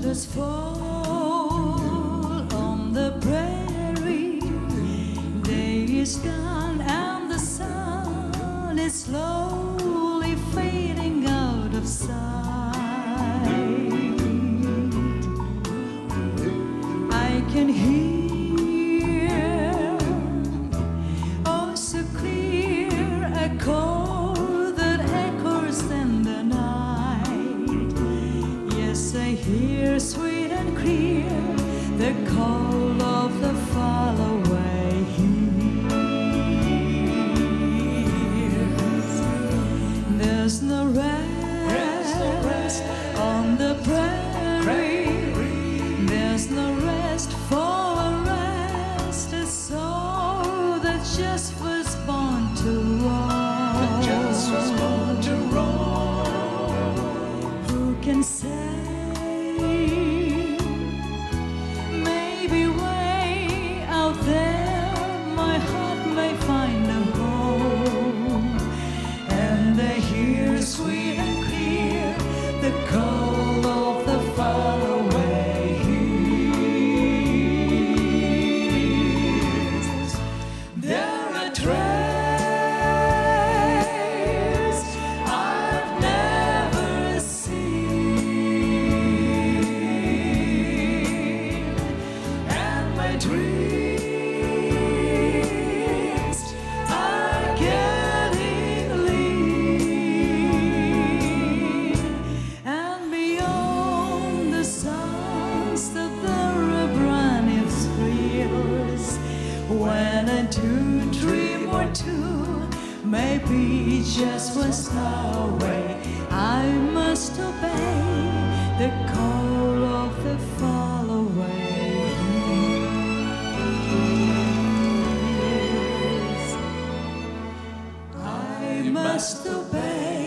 shadows fall on the prairie. Day is gone and the sun is slowly fading out of sight. I can hear Hear sweet and clear the call of the far away hills. There's no rest on the prairie. There's no rest for a restless soul that just was born to roam. Just was born to roam. Who can say? Maybe Maybe just one star away, I must obey the call of the fall away. I must obey.